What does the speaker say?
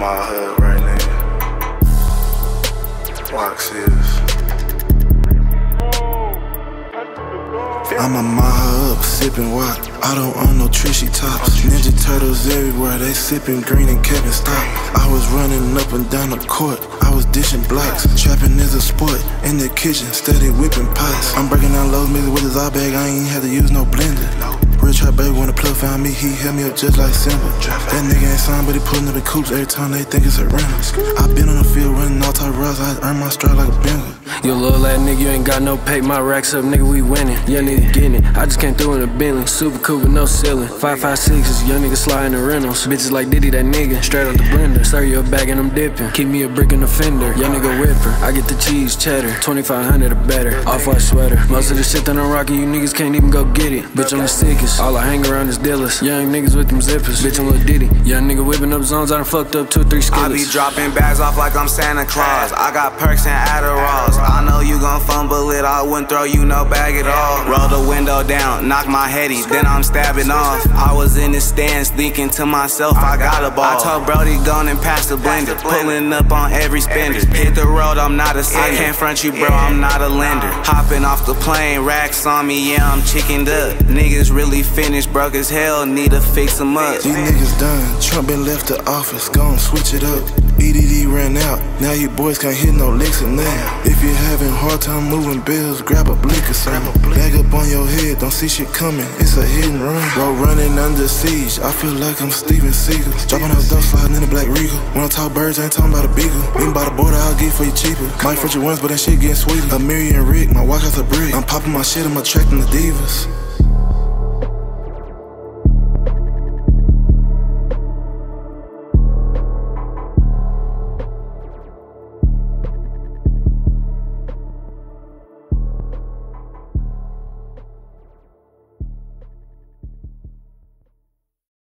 my hub right now. Is. I'ma her up, sippin' wop. I don't own no trishy tops. Ninja turtles everywhere, they sippin' green and Kevin stop. I was running up and down the court. I was dishing blocks. Trapping is a sport. In the kitchen, steady whipping pots. I'm breaking down lows, mixing with his eye bag. I ain't had to use no blender. Real trap baby, when the plug found me, he held me up just like Simba. That nigga ain't signed, but he pulling up the coops every time they think it's a rental. I been on the field running all type routes, I earn my stride like a Bengal. You little ass nigga, you ain't got no pay, my racks up, nigga, we winning. Young nigga getting it. I just came through in a Bentley, super cool with no ceiling. 556 young nigga sliding the rentals. Bitches like Diddy, that nigga, straight out the blender. Stir your bag and I'm dipping. Keep me a brick in the fender. Young nigga whipper. I get the cheese, cheddar. 2500 or better. Off white sweater. Most of the shit that I'm rocking, you niggas can't even go get it. Bitch, I'm the sickest. All I hang around is dealers. Young niggas with them zippers. Bitch, I'm Lil Diddy. Young nigga whipping up zones. I done fucked up two three skillets. I be dropping bags off like I'm Santa Claus. I got perks and Adderalls. I know you gon' fumble it. I wouldn't throw you no bag at all. Roll the window down, knock my heady, then I'm stabbing off. I was in the stands thinking to myself, I got a ball. I told Brody gone and pass the blender. Pulling up on every spender. Hit the road, I'm not a sender. I can't front you, bro, I'm not a lender. Hopping off the plane, racks on me, yeah, I'm chickened up. Niggas really finished, broke as hell, need to fix them up. These niggas done, Trump been left the office, gon' switch it up. EDD ran out, now you boys can't hit no licks in there. If having hard time moving bills, grab a blick or something. Bag up on your head, don't see shit coming, it's a hit and run. Bro, running under siege, I feel like I'm Steven Seagal. Dropping out dope, sliding in the black regal. When I talk birds, I ain't talking about a beagle. Even by the border, I'll get for you cheaper. Might you once, but that shit getting sweeter. A and Rick, my walk out a brick. I'm popping my shit, I'm attracting the divas.